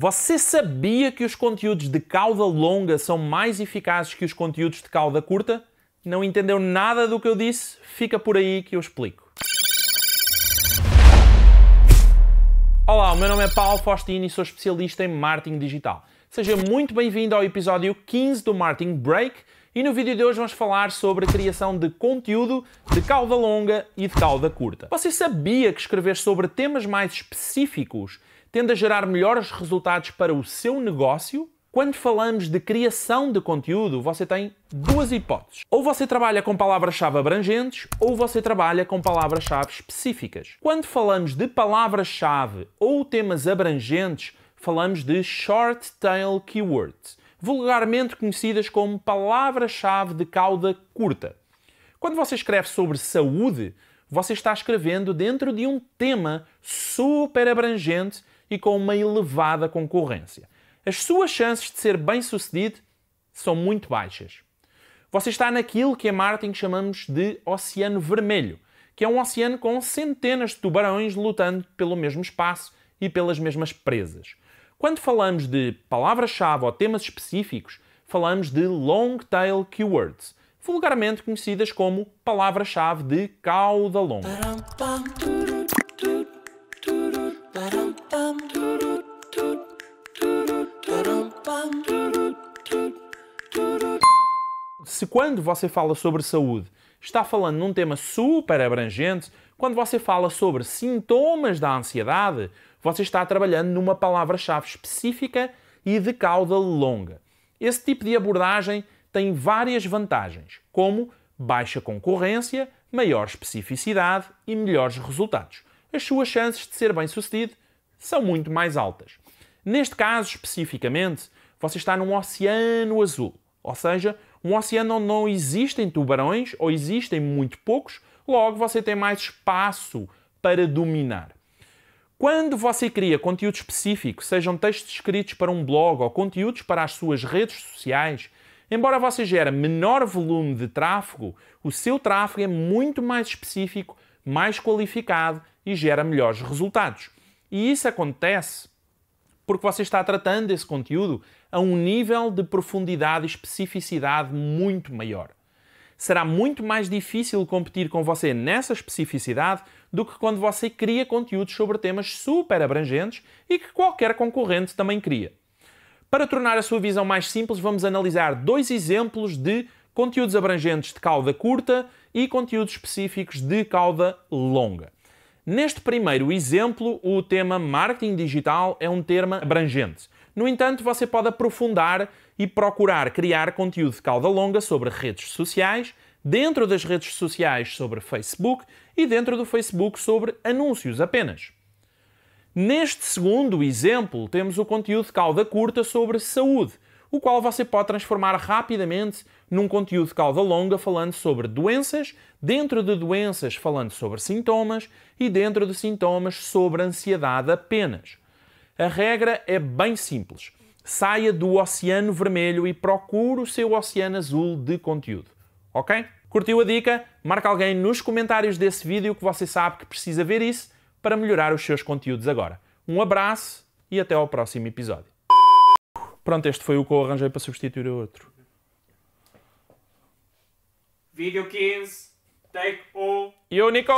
Você sabia que os conteúdos de cauda longa são mais eficazes que os conteúdos de cauda curta? Não entendeu nada do que eu disse? Fica por aí que eu explico. Olá, o meu nome é Paulo Faustino e sou especialista em marketing digital. Seja muito bem-vindo ao episódio 15 do Marketing Break e no vídeo de hoje vamos falar sobre a criação de conteúdo de cauda longa e de cauda curta. Você sabia que escrever sobre temas mais específicos tende a gerar melhores resultados para o seu negócio. Quando falamos de criação de conteúdo, você tem duas hipóteses. Ou você trabalha com palavras-chave abrangentes, ou você trabalha com palavras-chave específicas. Quando falamos de palavras-chave ou temas abrangentes, falamos de short tail keywords, vulgarmente conhecidas como palavras-chave de cauda curta. Quando você escreve sobre saúde, você está escrevendo dentro de um tema super abrangente e com uma elevada concorrência. As suas chances de ser bem-sucedido são muito baixas. Você está naquilo que em marketing chamamos de oceano vermelho, que é um oceano com centenas de tubarões lutando pelo mesmo espaço e pelas mesmas presas. Quando falamos de palavras-chave ou temas específicos, falamos de long tail keywords, vulgarmente conhecidas como palavras-chave de cauda longa. Se quando você fala sobre saúde está falando num tema super abrangente, quando você fala sobre sintomas da ansiedade, você está trabalhando numa palavra-chave específica e de cauda longa. Esse tipo de abordagem tem várias vantagens, como baixa concorrência, maior especificidade e melhores resultados. As suas chances de ser bem-sucedido são muito mais altas. Neste caso especificamente, você está num oceano azul, ou seja, um oceano onde não existem tubarões ou existem muito poucos, logo você tem mais espaço para dominar. Quando você cria conteúdo específico, sejam textos escritos para um blog ou conteúdos para as suas redes sociais, embora você gere menor volume de tráfego, o seu tráfego é muito mais específico, mais qualificado e gera melhores resultados. E isso acontece porque você está tratando esse conteúdo a um nível de profundidade e especificidade muito maior. Será muito mais difícil competir com você nessa especificidade do que quando você cria conteúdos sobre temas super abrangentes e que qualquer concorrente também cria. Para tornar a sua visão mais simples, vamos analisar dois exemplos de conteúdos abrangentes de cauda curta e conteúdos específicos de cauda longa. Neste primeiro exemplo, o tema marketing digital é um tema abrangente. No entanto, você pode aprofundar e procurar criar conteúdo de cauda longa sobre redes sociais, dentro das redes sociais sobre Facebook e dentro do Facebook sobre anúncios apenas. Neste segundo exemplo, temos o conteúdo de cauda curta sobre saúde, o qual você pode transformar rapidamente num conteúdo de cauda longa falando sobre doenças, dentro de doenças falando sobre sintomas e dentro de sintomas sobre ansiedade apenas. A regra é bem simples. Saia do oceano vermelho e procure o seu oceano azul de conteúdo. Ok? Curtiu a dica? Marca alguém nos comentários desse vídeo que você sabe que precisa ver isso para melhorar os seus conteúdos agora. Um abraço e até ao próximo episódio. Pronto, este foi o que eu arranjei para substituir o outro. Video 15, take all. E o Nico!